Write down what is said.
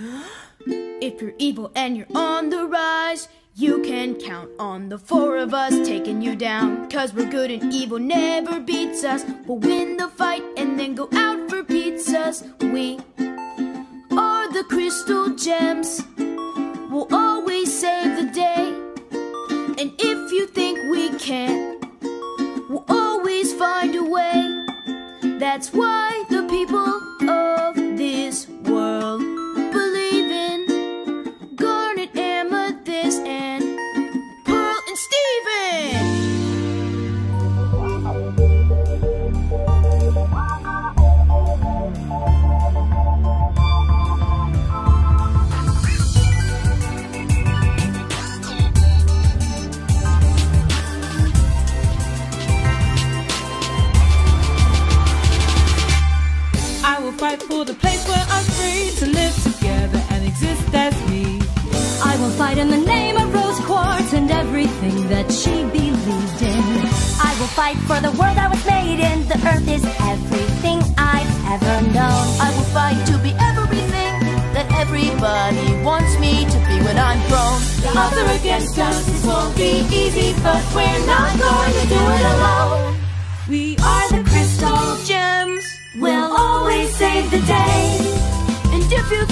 If you're evil and you're on the rise, you can count on the four of us taking you down. Cause we're good and evil never beats us. We'll win the fight and then go out for pizzas. We are the crystal gems. We'll always save the day. And if you think we can't, we'll always find a way. That's why the people I will fight for the place where I'm free to live together and exist as we. I will fight in the name of Rose Quartz and everything that she believed in. I will fight for the world I was made in. The earth is everything I've ever known. I will fight to be everything that everybody wants me to be when I'm grown. The other against us, this won't be easy, but we're not going to do it alone. We save the day. And if you